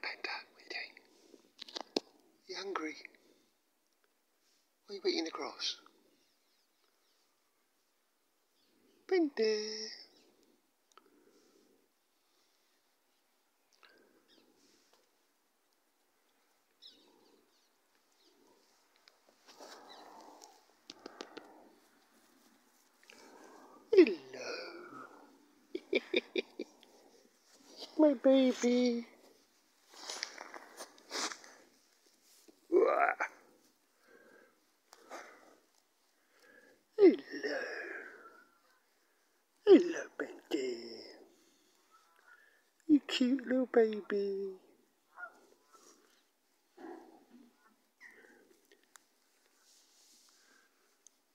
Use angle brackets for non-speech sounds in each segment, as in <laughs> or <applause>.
Panta. You hungry? Why are you eating the grass? Panta. Hello. <laughs> My baby. Hello. Hello, baby. You cute little baby.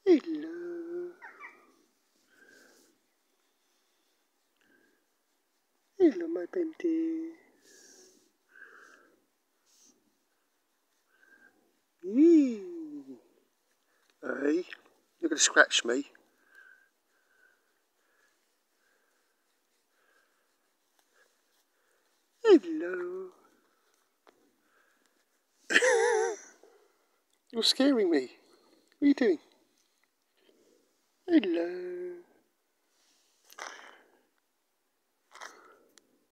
Hello. Hello, my. Yee. Hey, you're going to scratch me. Hello. <laughs> you're scaring me. What are you doing? Hello.